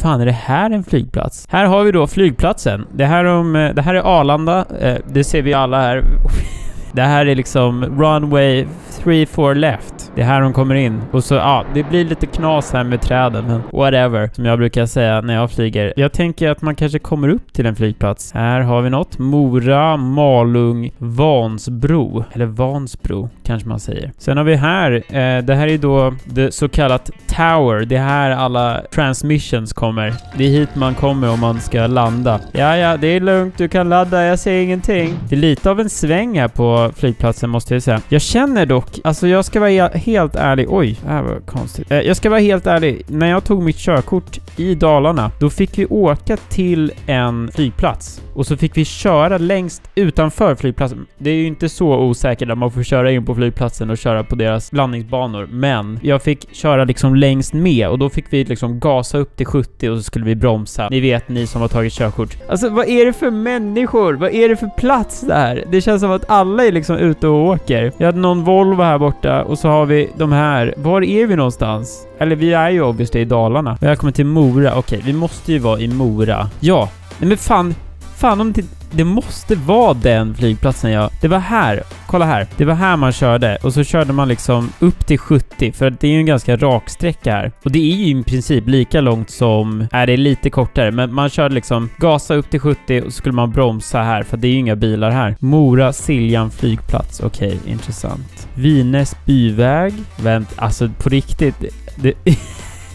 fan är det här en flygplats? Här har vi då flygplatsen. Det här, om, eh, det här är Arlanda. Eh, det ser vi alla här. Det här är liksom runway 3-4 left. Det är här de kommer in. Och så, ja, det blir lite knas här med träden, men whatever, som jag brukar säga när jag flyger. Jag tänker att man kanske kommer upp till en flygplats. Här har vi något. Mora, Malung, Vansbro. Eller Vansbro, kanske man säger. Sen har vi här, eh, det här är då det så kallat Tower. Det är här alla transmissions kommer. Det är hit man kommer om man ska landa. Ja, ja, det är lugnt. Du kan ladda. Jag säger ingenting. Det är lite av en sväng här på flygplatsen, måste jag säga. Jag känner dock, alltså jag ska vara e- helt ärlig. Oj, det här var konstigt. Eh, jag ska vara helt ärlig. När jag tog mitt körkort i Dalarna, då fick vi åka till en flygplats och så fick vi köra längst utanför flygplatsen. Det är ju inte så osäkert att man får köra in på flygplatsen och köra på deras landningsbanor, men jag fick köra liksom längst med och då fick vi liksom gasa upp till 70 och så skulle vi bromsa. Ni vet, ni som har tagit körkort. Alltså, vad är det för människor? Vad är det för plats där? Det känns som att alla är liksom ute och åker. Jag hade någon Volvo här borta och så har vi de här. Var är vi någonstans? Eller vi är ju obviously i Dalarna. Välkommen till Mora. Okej, vi måste ju vara i Mora. Ja. Nej men fan, Fan om det, det måste vara den flygplatsen jag... Det var här. Kolla här. Det var här man körde och så körde man liksom upp till 70 för det är ju en ganska rak sträcka här. Och det är ju i princip lika långt som... Är det är lite kortare, men man körde liksom gasa upp till 70 och så skulle man bromsa här för det är ju inga bilar här. Mora Siljan flygplats. Okej, okay, intressant. Vines byväg. Vänt, alltså på riktigt. Det,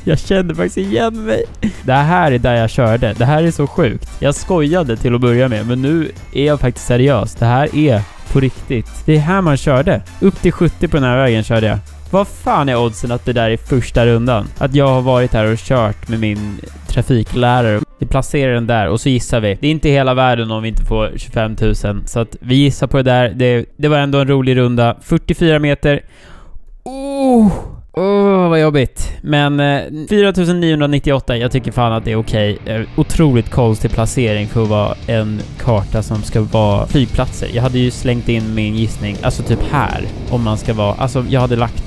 Jag kände faktiskt igen mig. Det här är där jag körde. Det här är så sjukt. Jag skojade till att börja med, men nu är jag faktiskt seriös. Det här är på riktigt. Det är här man körde. Upp till 70 på den här vägen körde jag. Vad fan är oddsen att det där är första rundan? Att jag har varit här och kört med min trafiklärare. Vi placerar den där och så gissar vi. Det är inte hela världen om vi inte får 25 000. Så att vi gissar på det där. Det, det var ändå en rolig runda. 44 meter. Oh! Åh, oh, vad jobbigt. Men eh, 4998, jag tycker fan att det är okej. Okay. Eh, otroligt konstig placering för att vara en karta som ska vara flygplatser. Jag hade ju slängt in min gissning, alltså typ här, om man ska vara... Alltså, jag hade lagt